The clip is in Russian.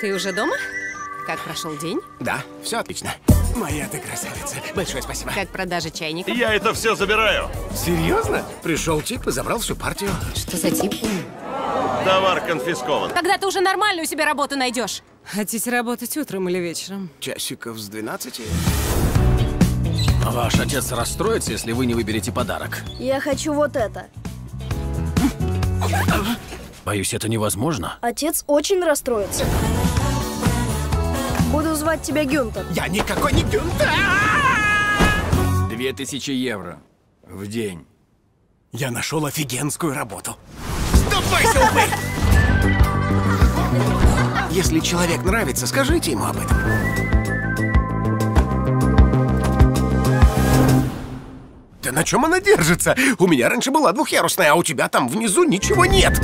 Ты уже дома? Как прошел день? Да, все отлично. Моя ты красавица. Большое спасибо. Как продажа чайника? Я это все забираю. Серьезно? Пришел тип и забрал всю партию. Что за тип? Товар конфискован. Когда ты уже нормальную себе работу найдешь? Хотите работать утром или вечером? Часиков с 12. Ваш отец расстроится, если вы не выберете подарок. Я хочу вот это. Боюсь, это невозможно. Отец очень расстроится. Буду звать тебя Гюнтер. Я никакой не Гюнтер! Две тысячи евро в день. Я нашел офигенскую работу. Сдавайся, упырь! Если человек нравится, скажите ему об этом. Да на чем она держится? У меня раньше была двухъярусная, а у тебя там внизу ничего нет.